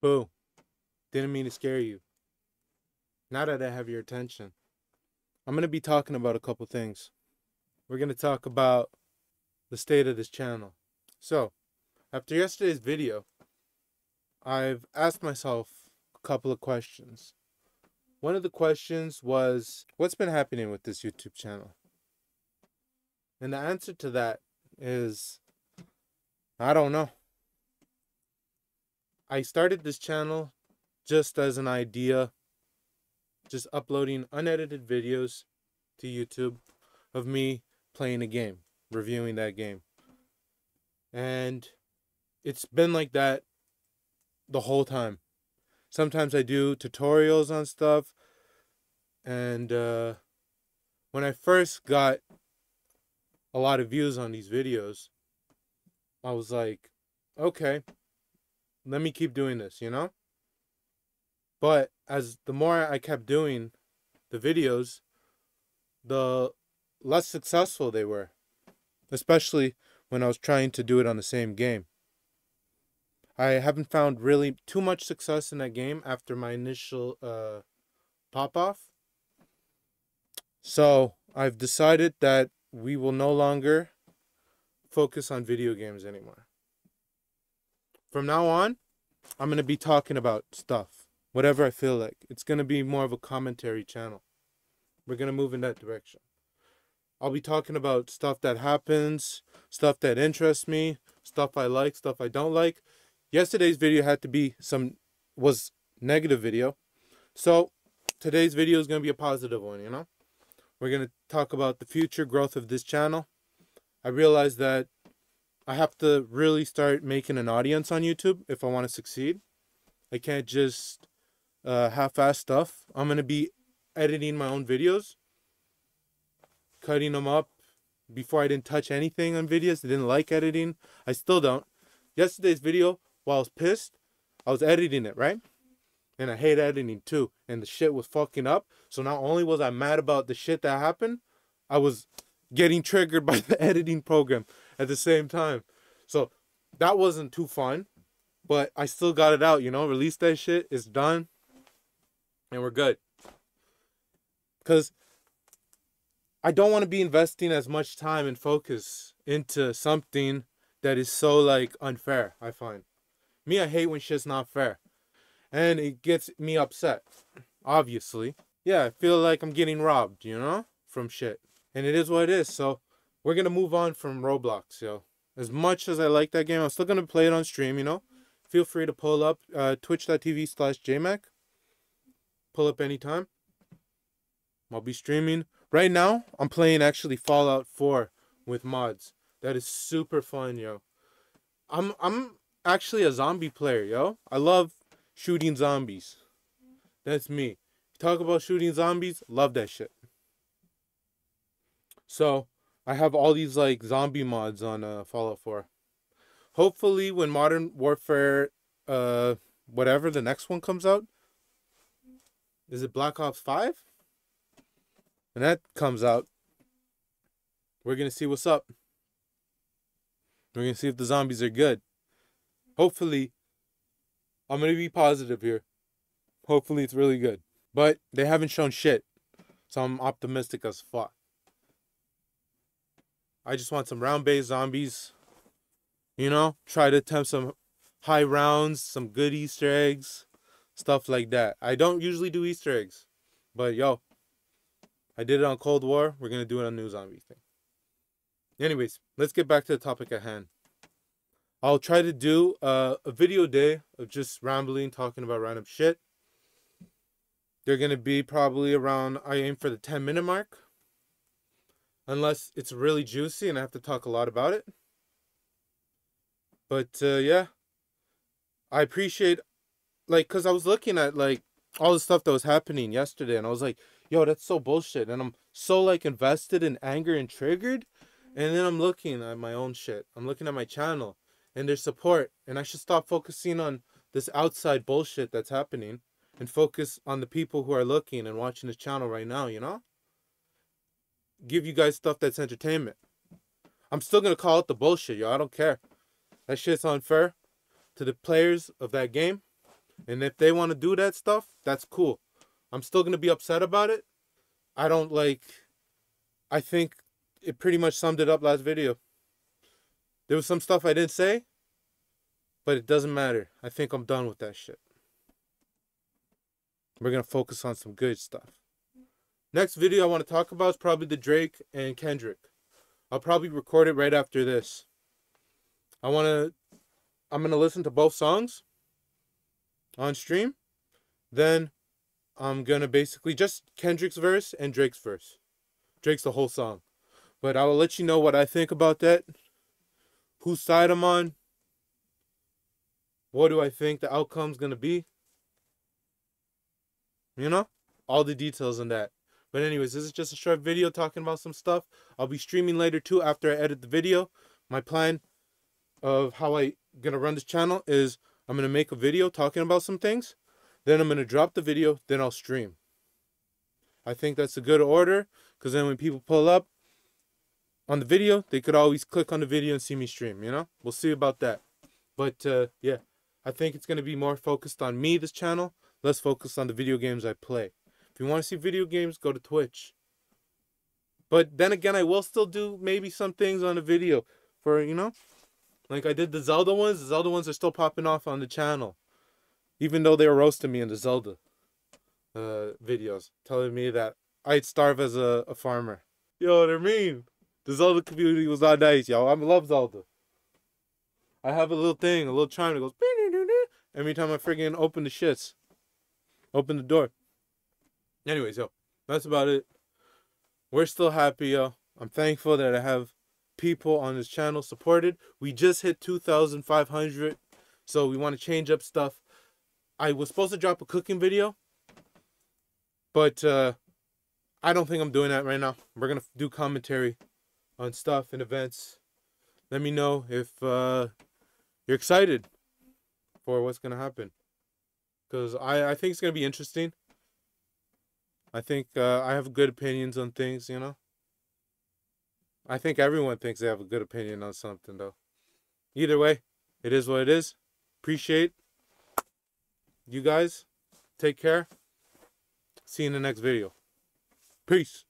Boo. Didn't mean to scare you. Now that I have your attention, I'm going to be talking about a couple things. We're going to talk about the state of this channel. So, after yesterday's video, I've asked myself a couple of questions. One of the questions was, what's been happening with this YouTube channel? And the answer to that is, I don't know. I started this channel just as an idea, just uploading unedited videos to YouTube of me playing a game, reviewing that game. And it's been like that the whole time. Sometimes I do tutorials on stuff. And uh, when I first got a lot of views on these videos, I was like, okay, let me keep doing this, you know? But as the more I kept doing the videos, the less successful they were, especially when I was trying to do it on the same game. I haven't found really too much success in that game after my initial uh, pop off. So I've decided that we will no longer focus on video games anymore. From now on, I'm going to be talking about stuff, whatever I feel like. It's going to be more of a commentary channel. We're going to move in that direction. I'll be talking about stuff that happens, stuff that interests me, stuff I like, stuff I don't like. Yesterday's video had to be some was negative video. So today's video is going to be a positive one, you know? We're going to talk about the future growth of this channel. I realize that I have to really start making an audience on YouTube if I want to succeed. I can't just uh, half-ass stuff. I'm going to be editing my own videos, cutting them up. Before I didn't touch anything on videos. I didn't like editing. I still don't. Yesterday's video, while I was pissed, I was editing it, right? And I hate editing too. And the shit was fucking up. So not only was I mad about the shit that happened, I was getting triggered by the editing program at the same time. So that wasn't too fun. But I still got it out, you know, released that shit. It's done. And we're good. Because I don't want to be investing as much time and focus into something that is so like unfair, I find. Me, I hate when shit's not fair. And it gets me upset. Obviously. Yeah, I feel like I'm getting robbed, you know? From shit. And it is what it is. So we're gonna move on from Roblox, yo. As much as I like that game, I'm still gonna play it on stream, you know? Feel free to pull up uh, twitch.tv slash jeymak. Pull up anytime. I'll be streaming Right now, I'm playing actually Fallout 4 with mods. That is super fun, yo. I'm I'm actually a zombie player, yo. I love shooting zombies. That's me. Talk about shooting zombies, love that shit. So, I have all these like zombie mods on uh, Fallout 4. Hopefully when Modern Warfare uh whatever the next one comes out, is it Black Ops 5? When that comes out, we're going to see what's up. We're going to see if the zombies are good. Hopefully, I'm going to be positive here. Hopefully, it's really good. But they haven't shown shit. So I'm optimistic as fuck. I just want some round based zombies. You know, try to attempt some high rounds, some good Easter eggs, stuff like that. I don't usually do Easter eggs. But yo, I did it on Cold War. We're going to do it on New Zombie thing. Anyways, let's get back to the topic at hand. I'll try to do uh, a video day of just rambling, talking about random shit. They're going to be probably around, I aim for the 10 minute mark. Unless it's really juicy and I have to talk a lot about it. But uh, yeah, I appreciate, like, because I was looking at, like, all the stuff that was happening yesterday and I was like, yo, that's so bullshit. And I'm so like invested in anger and triggered. And then I'm looking at my own shit. I'm looking at my channel and their support. And I should stop focusing on this outside bullshit that's happening and focus on the people who are looking and watching this channel right now, you know? Give you guys stuff that's entertainment. I'm still gonna call it the bullshit, yo. I don't care. That shit's unfair to the players of that game. And if they want to do that stuff, that's cool. I'm still gonna be upset about it. I don't like. I think it pretty much summed it up last video. There was some stuff I didn't say, but it doesn't matter. I think I'm done with that shit. We're gonna focus on some good stuff. Next video I want to talk about is probably the Drake and Kendrick. I'll probably record it right after this. I want to I'm going to listen to both songs on stream. Then I'm going to basically just Kendrick's verse and Drake's verse. Drake's the whole song. But I will let you know what I think about that. Whose side I'm on. What do I think the outcome's going to be? You know? All the details on that. But anyways, this is just a short video talking about some stuff. I'll be streaming later too after I edit the video. My plan of how I gonna run this channel is I'm gonna make a video talking about some things, then I'm gonna drop the video, then I'll stream. I think that's a good order because then when people pull up on the video, they could always click on the video and see me stream. You know, we'll see about that. But uh, yeah, I think it's gonna be more focused on me this channel, less focused on the video games I play. If you want to see video games, go to Twitch. But then again, I will still do maybe some things on the video for you know like I did the Zelda ones. The Zelda ones are still popping off on the channel. Even though they were roasting me in the Zelda uh, videos. Telling me that I'd starve as a, a farmer. Yo, what I mean. The Zelda community was not nice, yo. I love Zelda. I have a little thing, a little chime that goes every time I friggin' open the shits. Open the door. Anyways, yo, that's about it. We're still happy, yo. I'm thankful that I have people on this channel supported. We just hit 2,500, so we want to change up stuff. I was supposed to drop a cooking video, but uh, I don't think I'm doing that right now. We're going to do commentary on stuff and events. Let me know if uh, you're excited for what's going to happen. Because I, I think it's going to be interesting. I think uh, I have good opinions on things, you know. I think everyone thinks they have a good opinion on something, though. Either way, it is what it is. Appreciate you guys. Take care. See you in the next video. Peace.